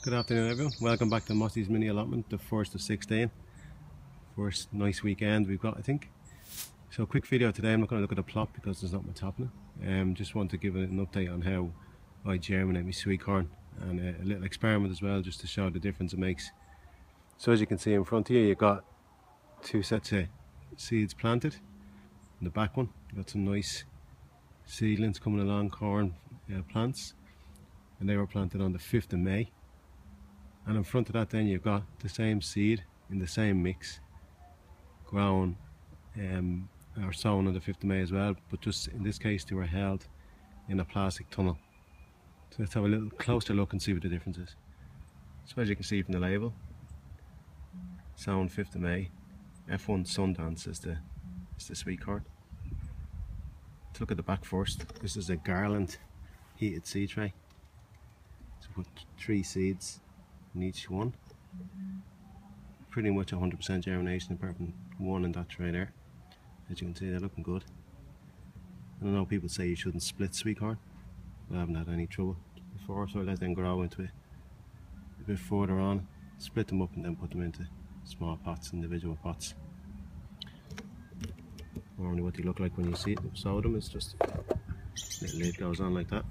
Good afternoon everyone, welcome back to Mossy's Mini Allotment, the first of 16. First nice weekend we've got I think. So quick video today, I'm not going to look at the plot because there's not much happening. Um, just want to give an update on how I germinate my sweet corn and a, a little experiment as well just to show the difference it makes. So as you can see in front here you've got two sets of seeds planted. In the back one you've got some nice seedlings coming along, corn uh, plants and they were planted on the 5th of May and in front of that then you've got the same seed in the same mix grown um, or sown on the 5th of May as well but just in this case they were held in a plastic tunnel. So let's have a little closer look and see what the difference is. So as you can see from the label. Sown 5th of May F1 Sundance is the, is the sweet corn let's look at the back first. This is a Garland heated seed tray. So put three seeds in each one. Pretty much 100% germination apart from one in that tray there. As you can see they're looking good. I know people say you shouldn't split sweet corn. I haven't had any trouble before so I let them grow into it a bit further on. Split them up and then put them into small pots, individual pots. Normally what they look like when you see it, sow them, it's just the lid goes on like that.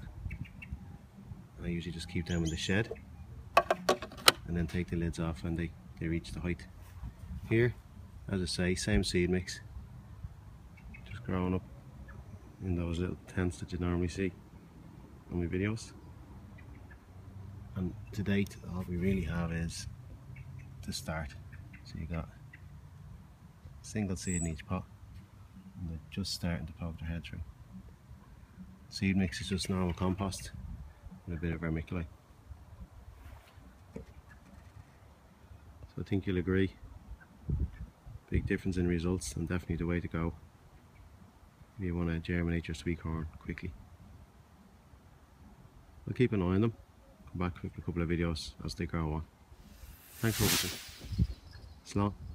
I usually just keep them in the shed and then take the lids off when they, they reach the height. Here, as I say, same seed mix, just growing up in those little tents that you normally see on my videos. And to date, all we really have is the start. So you got single seed in each pot, and they're just starting to poke their head through. Seed mix is just normal compost with a bit of vermiculite. I think you'll agree. Big difference in results and definitely the way to go if you want to germinate your sweet corn quickly. I'll keep an eye on them, come back with a couple of videos as they grow on. Thanks for watching. Slán.